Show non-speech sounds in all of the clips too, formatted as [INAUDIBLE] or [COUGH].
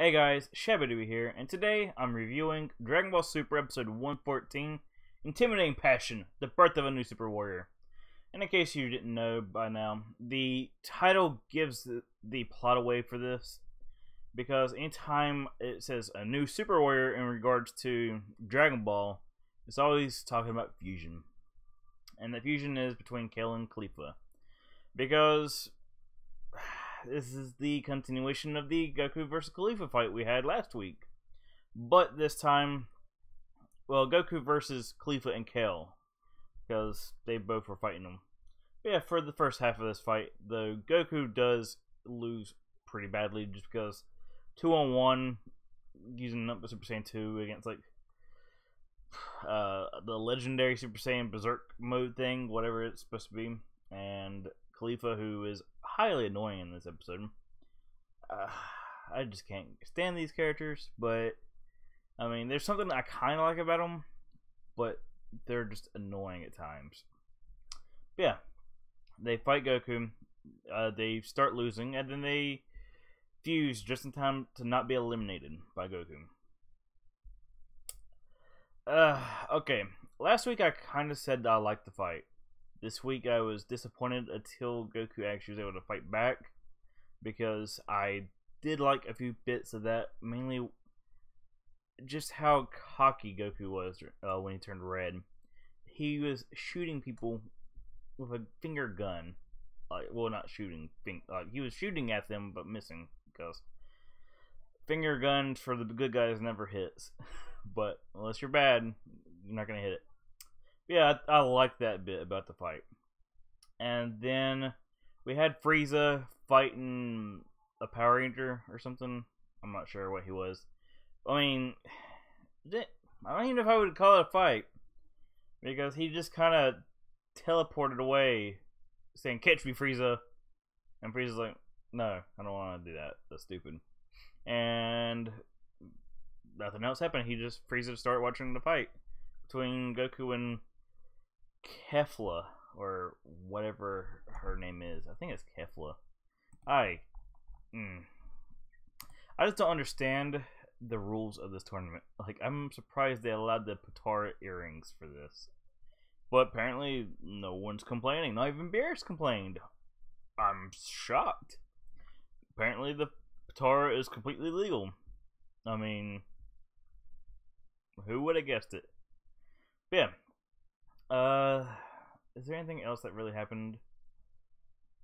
Hey guys, Shabadoo here, and today I'm reviewing Dragon Ball Super Episode 114, Intimidating Passion, The Birth of a New Super Warrior. And in case you didn't know by now, the title gives the, the plot away for this, because anytime it says a new Super Warrior in regards to Dragon Ball, it's always talking about fusion. And the fusion is between Kale and Caulifla. Because this is the continuation of the Goku versus Caulifla fight we had last week. But this time, well, Goku versus Caulifla and Kale, because they both were fighting them. But yeah, for the first half of this fight, the Goku does lose pretty badly just because two on one using Super Saiyan 2 against like [SIGHS] uh, the legendary Super Saiyan Berserk mode thing, whatever it's supposed to be, and Caulifla, who is highly annoying in this episode. Uh, I just can't stand these characters, but I mean, there's something I kind of like about them, but they're just annoying at times. But yeah, they fight Goku. Uh, they start losing, and then they fuse just in time to not be eliminated by Goku. Uh, okay. Last week I kind of said I liked the fight. This week I was disappointed until Goku actually was able to fight back because I did like a few bits of that, mainly just how cocky Goku was uh, when he turned red. He was shooting people with a finger gun. Like, well, not shooting. Like, he was shooting at them, but missing because finger guns for the good guys never hits. [LAUGHS] but unless you're bad, you're not gonna hit it yeah, I, I like that bit about the fight. And then we had Frieza fighting a Power Ranger or something. I'm not sure what he was. I mean, [SIGHS] I don't even know if I would call it a fight because he just kind of teleported away, saying "Catch me, Frieza," and Frieza's like, "No, I don't want to do that. That's stupid." And nothing else happened. He just Frieza started watching the fight between Goku and Kefla or whatever her name is. I think it's Kefla. I, mm, I just don't understand the rules of this tournament. Like, I'm surprised they allowed the Potara earrings for this. But apparently, no one's complaining. Not even Beerus complained. I'm shocked. Apparently, the Potara is completely legal. I mean, who would have guessed it? But yeah, uh, is there anything else that really happened?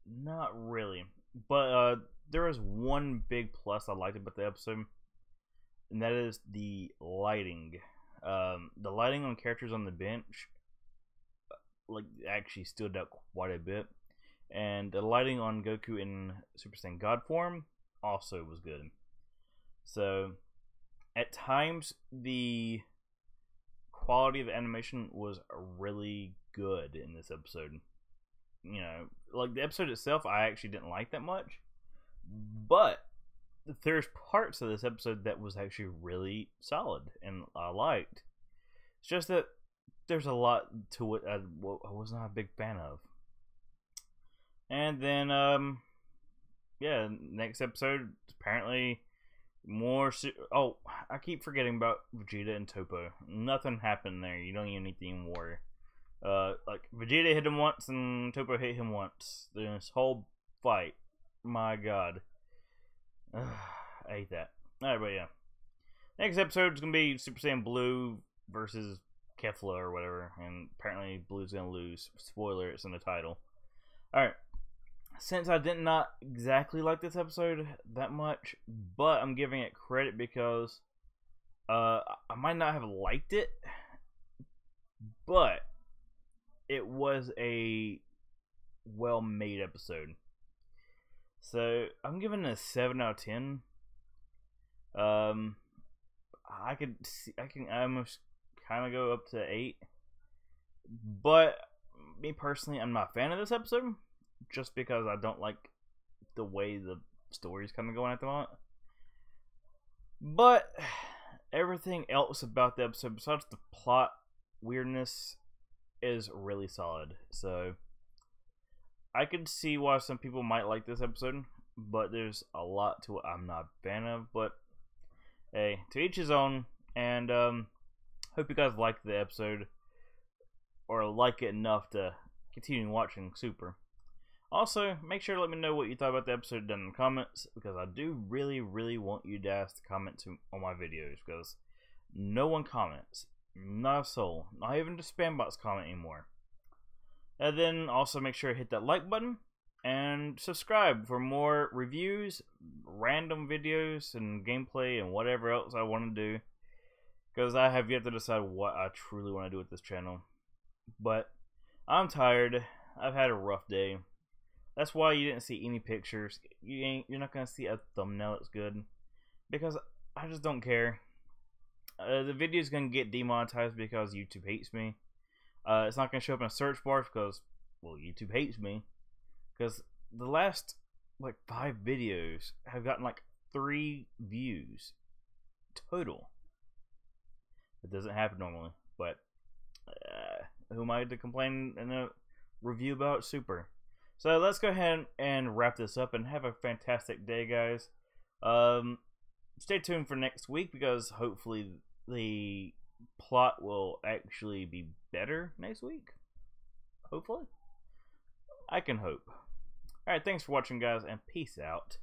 Not really. But uh, there was one big plus I liked about the episode, and that is the lighting. Um, the lighting on characters on the bench, like, actually stood out quite a bit, and the lighting on Goku in Super Saiyan God form also was good. So, at times the quality of the animation was really good in this episode. You know, like the episode itself, I actually didn't like that much, but there's parts of this episode that was actually really solid and I liked. It's just that there's a lot to it I, I was not a big fan of. And then, um, yeah, next episode apparently more. Oh, I keep forgetting about Vegeta and Toppo. Nothing happened there. You don't even need even worry. Uh, like Vegeta hit him once and Toppo hit him once. This whole fight, my God, [SIGHS] I hate that. Alright, but yeah, next episode is gonna be Super Saiyan Blue versus Kefla or whatever, and apparently Blue's gonna lose. Spoiler: it's in the title. Alright, since I did not exactly like this episode that much, but I'm giving it credit because uh, I might not have liked it, but it was a well made episode. So I'm giving it a seven out of ten. Um, I could see, I can almost kind of go up to eight, but me personally, I'm not a fan of this episode just because I don't like the way the story's kind of going at the moment. But everything else about the episode, besides the plot weirdness, is really solid. So I could see why some people might like this episode, but there's a lot to it I'm not a fan of. But hey, to each his own. And um, hope you guys liked the episode or like it enough to continue watching Super. Also, make sure to let me know what you thought about the episode down in the comments because I do really, really want you guys to comment to, on my videos because no one comments. Not a soul. Not even the spam bots comment anymore. And then also make sure to hit that like button and subscribe for more reviews, random videos, and gameplay, and whatever else I want to do. Because I have yet to decide what I truly want to do with this channel. But I'm tired. I've had a rough day. That's why you didn't see any pictures. You ain't. You're not gonna see a thumbnail that's good because I just don't care. Uh, the video's gonna get demonetized because YouTube hates me. Uh, it's not gonna show up in a search bar because well, YouTube hates me. Because the last like five videos have gotten like three views total. It doesn't happen normally, but uh, who am I to complain in a review about Super? So let's go ahead and wrap this up and have a fantastic day, guys. Um, stay tuned for next week because hopefully the plot will actually be better next week. Hopefully. I can hope. Alright, thanks for watching, guys, and peace out.